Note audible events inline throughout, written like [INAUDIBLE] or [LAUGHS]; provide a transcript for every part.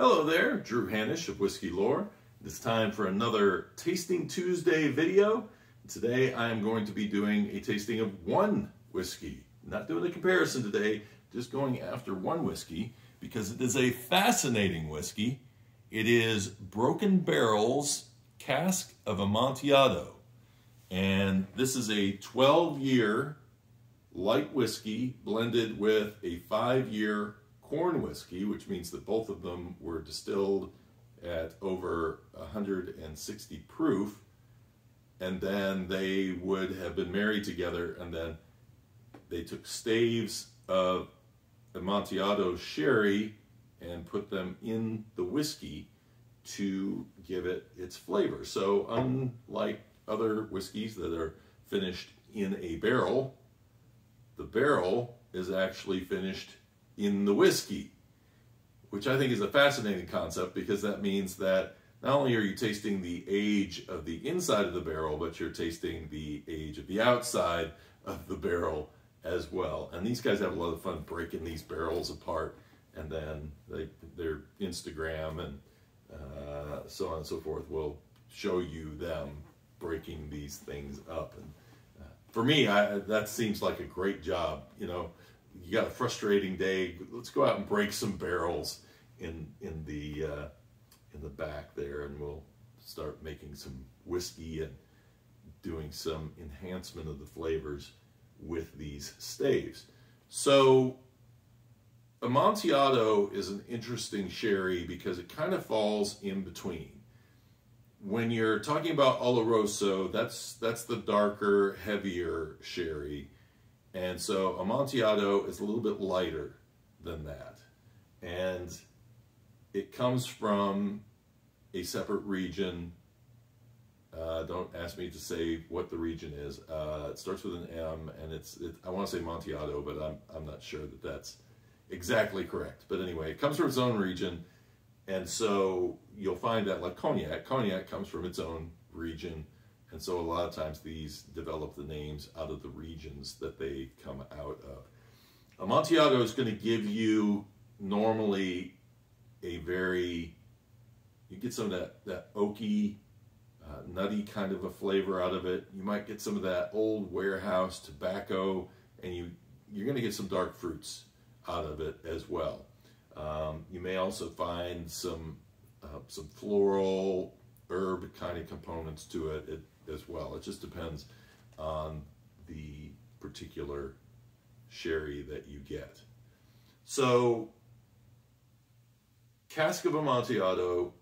Hello there, Drew Hannush of Whiskey Lore. It's time for another Tasting Tuesday video. Today I am going to be doing a tasting of one whiskey. Not doing a comparison today, just going after one whiskey because it is a fascinating whiskey. It is Broken Barrels Cask of Amontillado. And this is a 12 year light whiskey blended with a five year corn whiskey, which means that both of them were distilled at over 160 proof. And then they would have been married together, and then they took staves of Amontillado sherry and put them in the whiskey to give it its flavor. So, unlike other whiskeys that are finished in a barrel, the barrel is actually finished in the whiskey, which I think is a fascinating concept because that means that not only are you tasting the age of the inside of the barrel, but you're tasting the age of the outside of the barrel as well. And these guys have a lot of fun breaking these barrels apart and then they, their Instagram and uh, so on and so forth will show you them breaking these things up. And uh, for me, I, that seems like a great job. You know, you got a frustrating day. Let's go out and break some barrels in in the uh, in the back there, and we'll start making some whiskey and doing some enhancement of the flavors with these staves. So Amontillado is an interesting sherry because it kind of falls in between. When you're talking about Oloroso, that's that's the darker, heavier sherry. And so Amontillado is a little bit lighter than that. And it comes from a separate region. Uh, don't ask me to say what the region is. Uh, it starts with an M, and it's, it, I want to say Montillado, but I'm, I'm not sure that that's exactly correct. But anyway, it comes from its own region, and so you'll find that like cognac, cognac comes from its own region, and so a lot of times these develop the names out of the regions that they come out of. Amontillado is going to give you normally a very, you get some of that, that oaky, uh, nutty kind of a flavor out of it. You might get some of that old warehouse tobacco, and you, you're going to get some dark fruits out of it as well. Um, you may also find some uh, some floral herb kind of components to it. it as well. It just depends on the particular sherry that you get. So, Cask of Amontillado,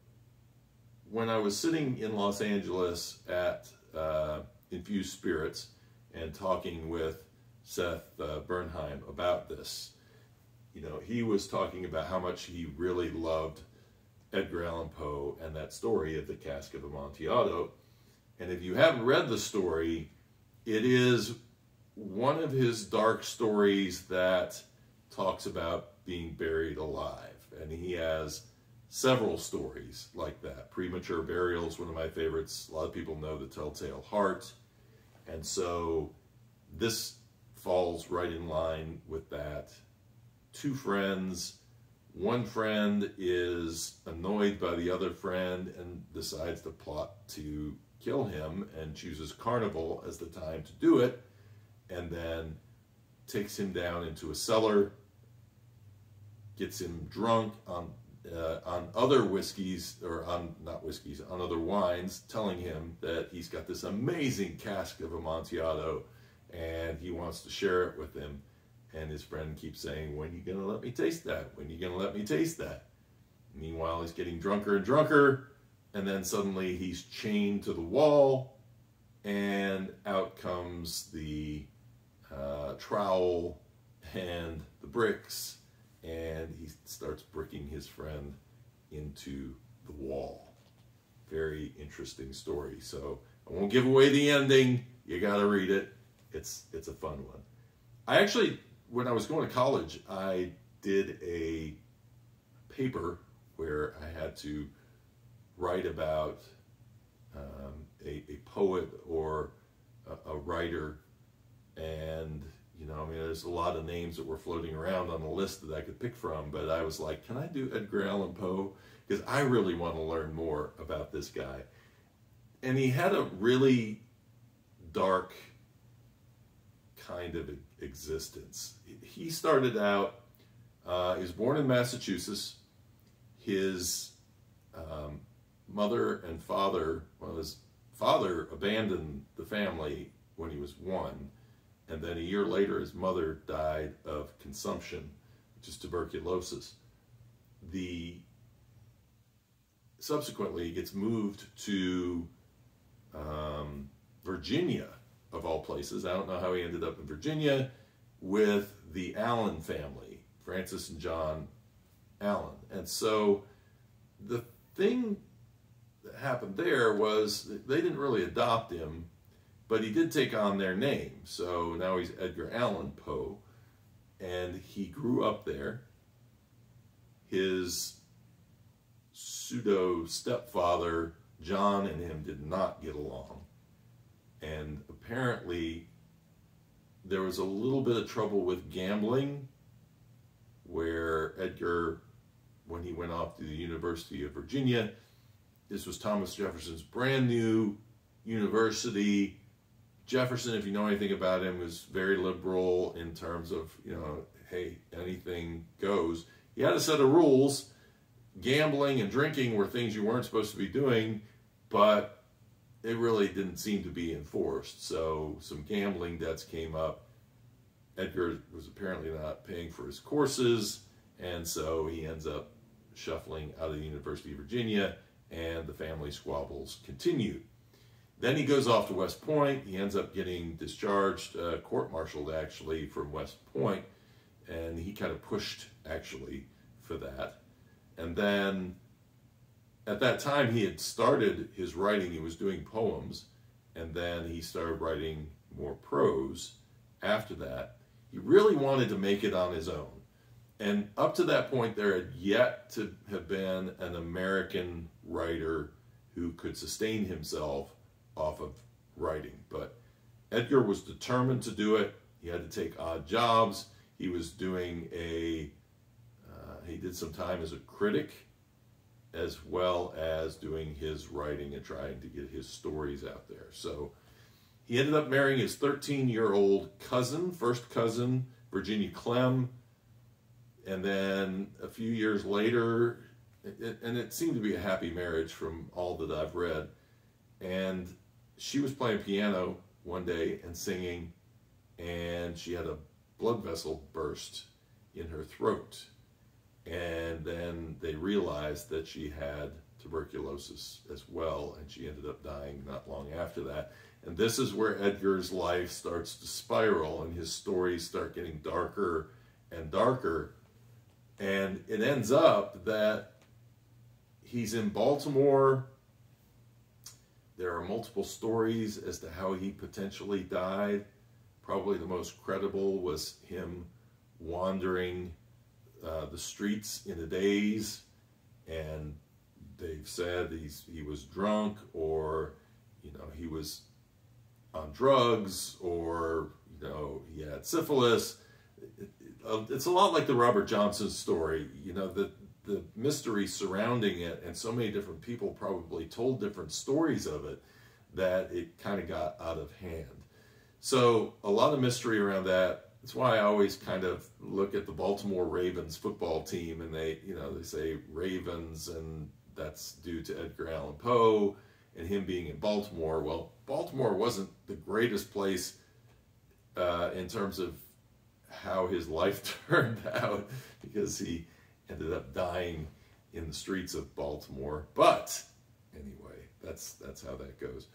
when I was sitting in Los Angeles at uh, Infused Spirits and talking with Seth uh, Benhaim about this, you know, he was talking about how much he really loved Edgar Allan Poe and that story of the Cask of Amontillado and if you haven't read the story, it is one of his dark stories that talks about being buried alive. And he has several stories like that. Premature Burial is one of my favorites. A lot of people know The Telltale Heart. And so this falls right in line with that. Two friends. One friend is annoyed by the other friend and decides to plot to kill him and chooses Carnival as the time to do it, and then takes him down into a cellar, gets him drunk on uh, on other whiskeys or on not whiskeys on other wines, telling him that he's got this amazing cask of Amontillado and he wants to share it with him. And his friend keeps saying, "When are you gonna let me taste that? When are you gonna let me taste that?" Meanwhile, he's getting drunker and drunker and then suddenly he's chained to the wall, and out comes the uh, trowel and the bricks, and he starts bricking his friend into the wall. Very interesting story. So I won't give away the ending. You got to read it. It's it's a fun one. I actually, when I was going to college, I did a paper where I had to write about um, a, a, poet or a, a, writer and you know, I mean, there's a lot of names that were floating around on the list that I could pick from, but I was like, can I do Edgar Allan Poe? Because I really want to learn more about this guy. And he had a really dark kind of existence. He started out, uh, he was born in Massachusetts. His um, mother and father, well, his father abandoned the family when he was one and then a year later his mother died of consumption, which is tuberculosis. The subsequently he gets moved to um, Virginia, of all places. I don't know how he ended up in Virginia with the Allan family, Frances and John Allan. And so the thing happened there was they didn't really adopt him but he did take on their name. So now he's Edgar Allan Poe, and he grew up there. His pseudo stepfather, John, and him did not get along. And apparently, there was a little bit of trouble with gambling, where Edgar, when he went off to the University of Virginia, this was Thomas Jefferson's brand new university Jefferson, if you know anything about him, was very liberal in terms of, you know, hey, anything goes. He had a set of rules. Gambling and drinking were things you weren't supposed to be doing, but it really didn't seem to be enforced. So some gambling debts came up. Edgar was apparently not paying for his courses, and so he ends up shuffling out of the University of Virginia, and the family squabbles continued. Then he goes off to West Point. He ends up getting discharged, uh, court-martialed actually from West Point, and he kind of pushed actually for that. And then at that time he had started his writing. He was doing poems, and then he started writing more prose after that. He really wanted to make it on his own. And up to that point, there had yet to have been an American writer who could sustain himself off of writing. But Edgar was determined to do it. He had to take odd jobs. He was doing a, uh, he did some time as a critic as well as doing his writing and trying to get his stories out there. So he ended up marrying his 13 year old cousin, first cousin, Virginia Clemm. And then a few years later, it, and it seemed to be a happy marriage from all that I've read. And she was playing piano one day and singing, and she had a blood vessel burst in her throat. And then they realized that she had tuberculosis as well, and she ended up dying not long after that. And this is where Edgar's life starts to spiral, and his stories start getting darker and darker. And it ends up that he's in Baltimore there are multiple stories as to how he potentially died. Probably the most credible was him wandering uh, the streets in a daze, and they've said he's, he was drunk or, you know, he was on drugs or, you know, he had syphilis. It, it, it's a lot like the Robert Johnson story, you know, that the mystery surrounding it, and so many different people probably told different stories of it that it kind of got out of hand. So a lot of mystery around that. That's why I always kind of look at the Baltimore Ravens football team, and they, you know, they say Ravens, and that's due to Edgar Allan Poe and him being in Baltimore. Well, Baltimore wasn't the greatest place uh, in terms of how his life [LAUGHS] turned out because he ended up dying in the streets of Baltimore. But anyway, that's that's how that goes.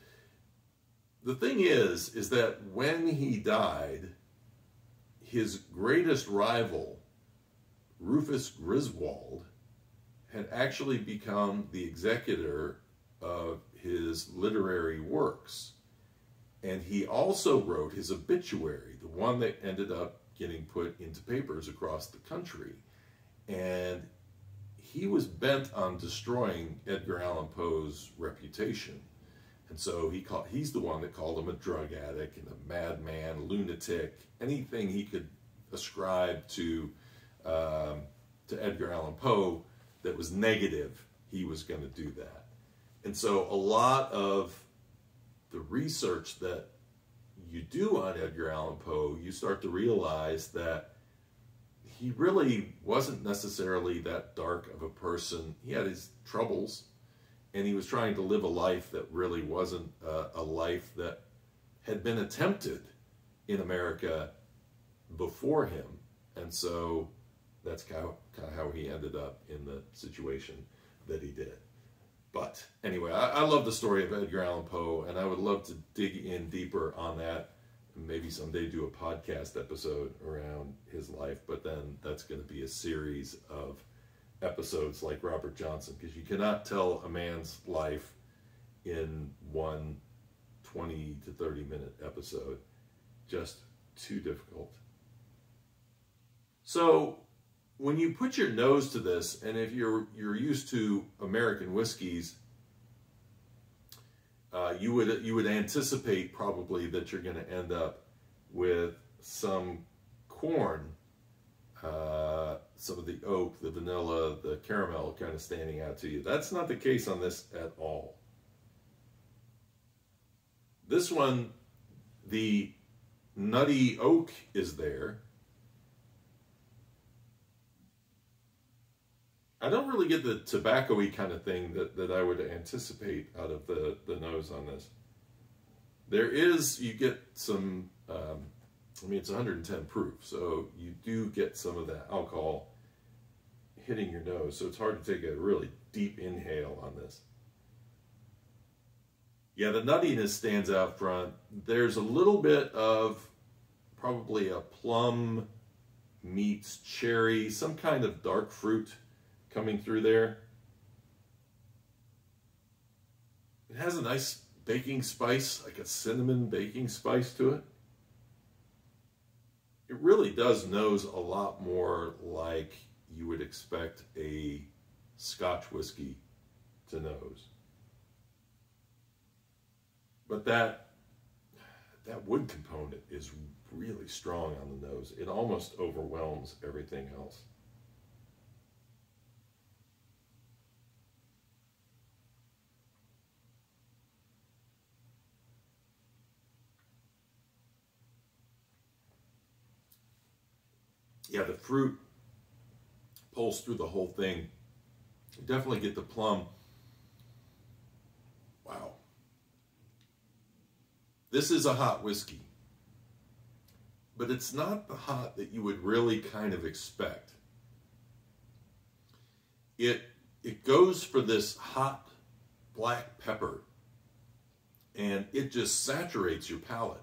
The thing is, is that when he died, his greatest rival, Rufus Griswold, had actually become the executor of his literary works. And he also wrote his obituary, the one that ended up getting put into papers across the country. And he was bent on destroying Edgar Allan Poe's reputation. And so he called, he's the one that called him a drug addict and a madman, lunatic, anything he could ascribe to um, to Edgar Allan Poe that was negative, he was going to do that. And so a lot of the research that you do on Edgar Allan Poe, you start to realize that he really wasn't necessarily that dark of a person. He had his troubles, and he was trying to live a life that really wasn't a, a life that had been attempted in America before him. And so that's kind of, kind of how he ended up in the situation that he did. But anyway, I, I, love the story of Edgar Allan Poe, and I would love to dig in deeper on that. Maybe someday do a podcast episode around his life, but then that's going to be a series of episodes like Robert Johnson, because you cannot tell a man's life in one 20 to 30 minute episode. Just too difficult. So when you put your nose to this, and if you're you're used to American whiskeys, uh, you would you would anticipate probably that you're going to end up with some corn, uh, some of the oak, the vanilla, the caramel kind of standing out to you. That's not the case on this at all. This one, the nutty oak is there I don't really get the tobacco-y kind of thing that, that I would anticipate out of the, the nose on this. There is, you get some, um, I mean, it's 110 proof, so you do get some of that alcohol hitting your nose, so it's hard to take a really deep inhale on this. Yeah, the nuttiness stands out front. There's a little bit of probably a plum meets cherry, some kind of dark fruit coming through there. It has a nice baking spice, like a cinnamon baking spice to it. It really does nose a lot more like you would expect a Scotch whiskey to nose. But that that wood component is really strong on the nose. It almost overwhelms everything else. Yeah, the fruit pulls through the whole thing. definitely get the plum. Wow. This is a hot whiskey. But it's not the hot that you would really kind of expect. It it goes for this hot black pepper and it just saturates your palate.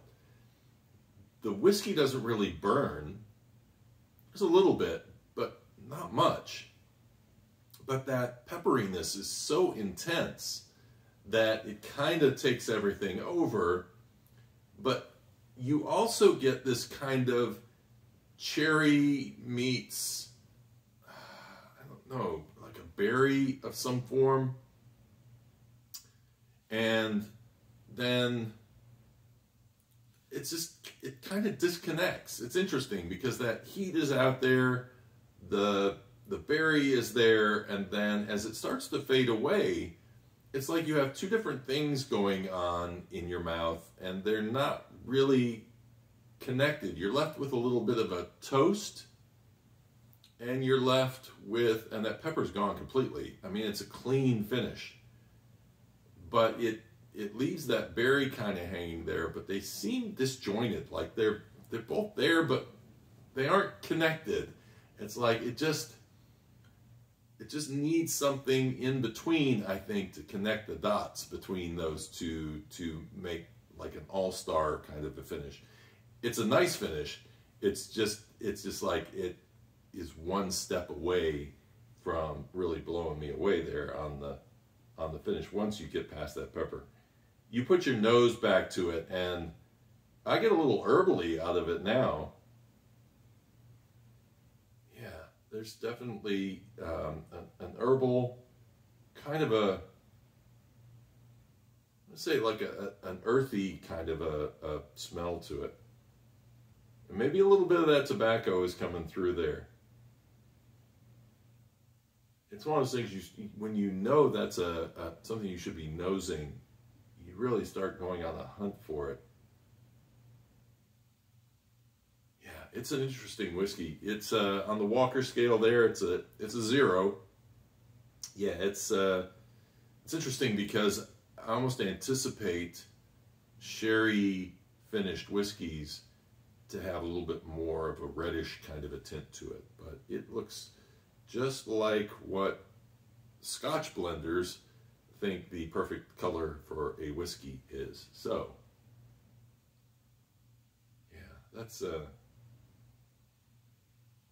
The whiskey doesn't really burn there's a little bit, but not much. But that pepperiness is so intense that it kind of takes everything over. But you also get this kind of cherry meets, I don't know, like a berry of some form. And then it's just it kind of disconnects. It's interesting because that heat is out there, the the berry is there, and then as it starts to fade away, it's like you have two different things going on in your mouth, and they're not really connected. You're left with a little bit of a toast, and you're left with, and that pepper's gone completely. I mean, it's a clean finish, but it it leaves that berry kind of hanging there, but they seem disjointed. Like they're they're both there, but they aren't connected. It's like it just it just needs something in between, I think, to connect the dots between those two to make like an all-star kind of a finish. It's a nice finish. It's just it's just like it is one step away from really blowing me away there on the on the finish once you get past that pepper you put your nose back to it, and I get a little herbally out of it now. Yeah, there's definitely um, an, herbal kind of a let's say like a, an earthy kind of a, a smell to it. And maybe a little bit of that tobacco is coming through there. It's one of those things you when you know that's a, a something you should be nosing, really start going on a hunt for it. Yeah, it's an interesting whiskey. It's uh, on the Walker scale there. It's a it's a zero. Yeah, it's uh, it's interesting because I almost anticipate sherry finished whiskeys to have a little bit more of a reddish kind of a tint to it, but it looks just like what Scotch blenders think the perfect color for a whiskey is. So, yeah, that's a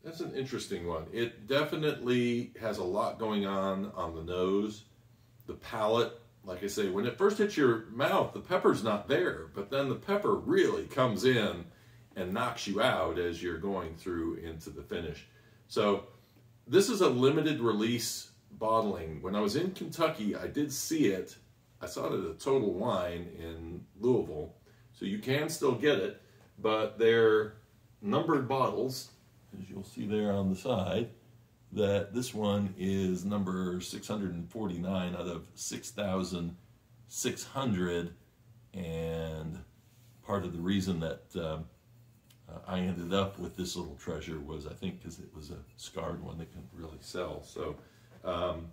that's an interesting one. It definitely has a lot going on on the nose, the palate. Like I say, when it first hits your mouth, the pepper's not there, but then the pepper really comes in and knocks you out as you're going through into the finish. So this is a limited release bottling. When I was in Kentucky, I did see it. I saw it at a Total Wine in Louisville. So you can still get it, but they're numbered bottles, as you'll see there on the side, that this one is number 649 out of 6,600. And part of the reason that um, I ended up with this little treasure was I think because it was a scarred one that couldn't really sell. So, um,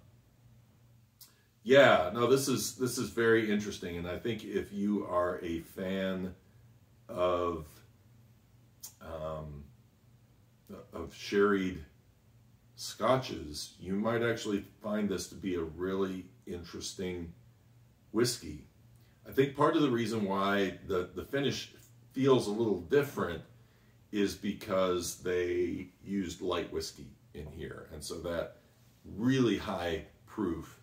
yeah, no, this is this is very interesting, and I think if you are a fan of um, of sherried scotches, you might actually find this to be a really interesting whiskey. I think part of the reason why the, the finish feels a little different is because they used light whiskey in here. And so that really high proof,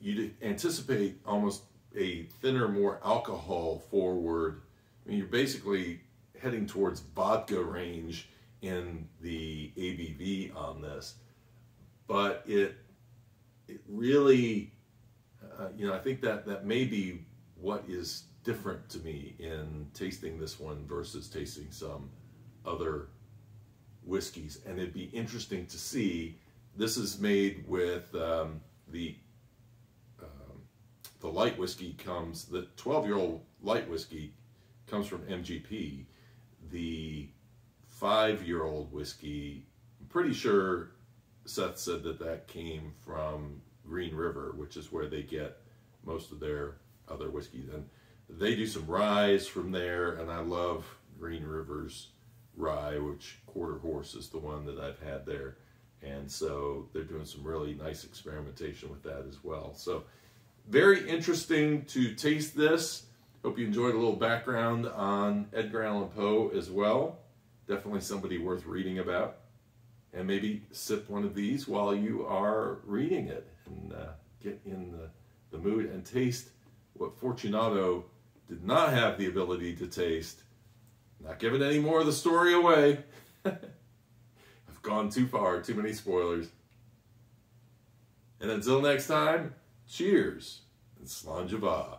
you'd anticipate almost a thinner, more alcohol forward. I mean, you're basically heading towards vodka range in the ABV on this. But it, it really, uh, you know, I think that that may be what is different to me in tasting this one versus tasting some other whiskeys, and it'd be interesting to see. This is made with um, the um, the light whiskey comes the 12 year old light whiskey comes from MGP. The five year old whiskey, I'm pretty sure Seth said that that came from Green River, which is where they get most of their other whiskeys. And they do some ryes from there, and I love Green River's rye, which quarter horse is the one that I've had there. And so they're doing some really nice experimentation with that as well. So very interesting to taste this. Hope you enjoyed a little background on Edgar Allan Poe as well. Definitely somebody worth reading about. And maybe sip one of these while you are reading it and uh, get in the, the mood and taste what Fortunato did not have the ability to taste not giving any more of the story away. [LAUGHS] Gone too far, too many spoilers. And until next time, cheers and mhath.